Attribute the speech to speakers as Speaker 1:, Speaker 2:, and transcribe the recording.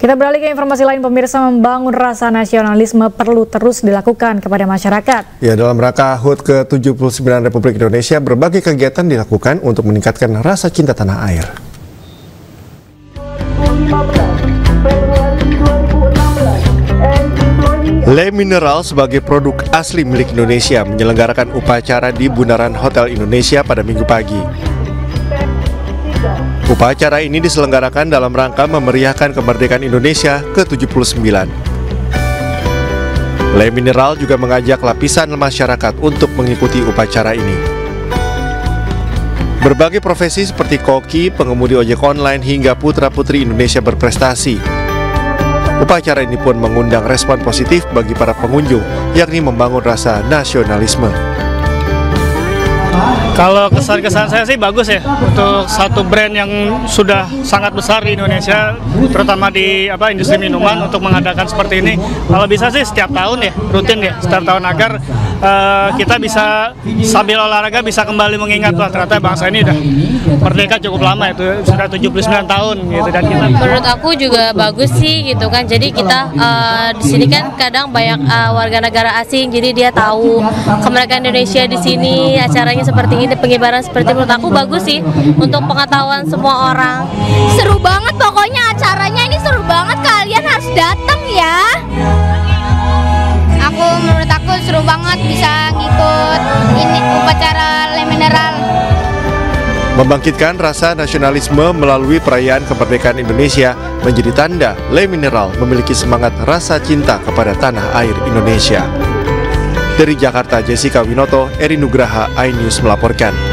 Speaker 1: Kita beralih ke informasi lain, pemirsa membangun rasa nasionalisme perlu terus dilakukan kepada masyarakat.
Speaker 2: Ya, dalam rangka HUT ke-79 Republik Indonesia, berbagai kegiatan dilakukan untuk meningkatkan rasa cinta tanah air. Le Mineral sebagai produk asli milik Indonesia menyelenggarakan upacara di Bundaran Hotel Indonesia pada minggu pagi. Upacara ini diselenggarakan dalam rangka memeriahkan kemerdekaan Indonesia ke-79. Le Mineral juga mengajak lapisan masyarakat untuk mengikuti upacara ini. Berbagai profesi seperti koki, pengemudi ojek online, hingga putra-putri Indonesia berprestasi. Upacara ini pun mengundang respon positif bagi para pengunjung, yakni membangun rasa nasionalisme.
Speaker 3: Kalau kesan-kesan saya sih bagus ya untuk satu brand yang sudah sangat besar di Indonesia, terutama di apa industri minuman untuk mengadakan seperti ini. Kalau bisa sih setiap tahun ya, rutin ya, setiap tahun agar uh, kita bisa sambil olahraga bisa kembali mengingat wah ternyata bangsa ini udah merdeka cukup lama itu sudah 79 tahun gitu dan kita
Speaker 4: menurut aku juga bagus sih gitu kan jadi kita uh, di sini kan kadang banyak uh, warga negara asing jadi dia tahu kemerdekaan Indonesia di sini acaranya seperti ini pengibaran seperti menurut aku bagus sih untuk pengetahuan semua orang.
Speaker 5: Seru banget pokoknya acaranya ini seru banget kalian harus datang ya. Aku menurut aku seru banget bisa ngikut ini upacara Le Mineral.
Speaker 2: Membangkitkan rasa nasionalisme melalui perayaan kemerdekaan Indonesia menjadi tanda Le Mineral memiliki semangat rasa cinta kepada tanah air Indonesia. Dari Jakarta, Jessica Winoto, Eri Nugraha, iNews melaporkan.